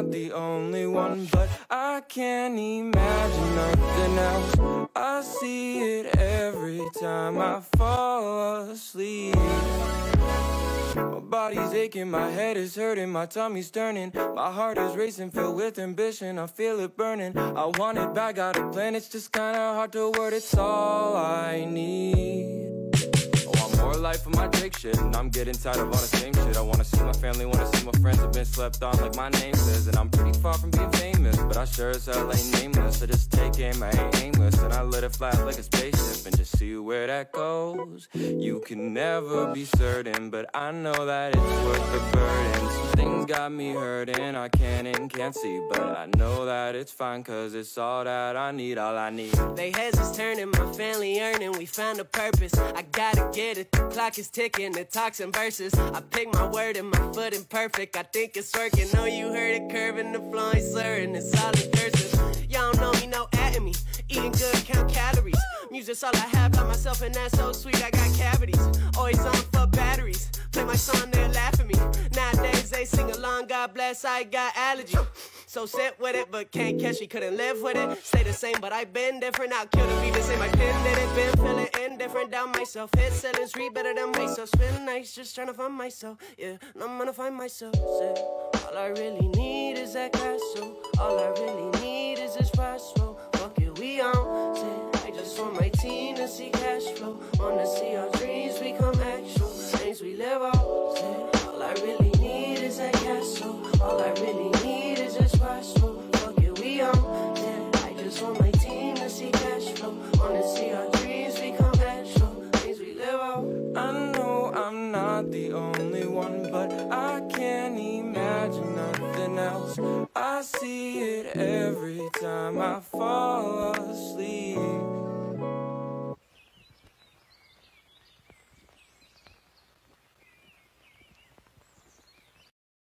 only one, but I can't imagine nothing else. I see it every time I fall asleep. My body's aching, my head is hurting, my tummy's turning. My heart is racing, filled with ambition, I feel it burning. I want it back, got a plan, it's just kinda hard to word, it's all I need. Life for my Drake shit, and I'm getting tired of all the same shit. I wanna see my family, wanna see my friends, have been slept on like my name says. And I'm pretty far from being famous, but I sure as hell ain't nameless. I just take aim, I ain't aimless, and I let it fly like a spaceship and just see where that goes. You can never be certain, but I know that it's worth the burden. Some things got me hurting, I can't and can't see, but I know that it's fine, cause it's all that I need, all I need. They heads is turning, my family earning, we found a purpose. I gotta get it, the clock is ticking, the and verses. I pick my word and my foot imperfect, I think it's working. Know you heard it curving, the flow ain't slurring, it's all in cursive. Y'all know me, no at me, eating good, count calories. Music's all I have by myself, and that's so sweet. I got cavities, always on for batteries. Play my song, they laugh at me. Nowadays they sing along, God bless, I got allergy. So sit with it, but can't catch me, couldn't live with it. Stay the same, but I've been different. I'll kill the beat the same. I pen did it, been feeling indifferent down myself. Hit sellers, read better than myself. Spend nights just trying to find myself. Yeah, and I'm gonna find myself. Say, all I really need is that castle. All I really need see cash flow. Wanna see our dreams become actual. Things we live. Say, all I really need is that castle. All I really need is fast flow. Fuck it, we on. Yeah, I just want my team to see cash flow. Wanna see our dreams become actual. Things we live out. I know I'm not the only one, but I can't imagine nothing else. I see it every time I fall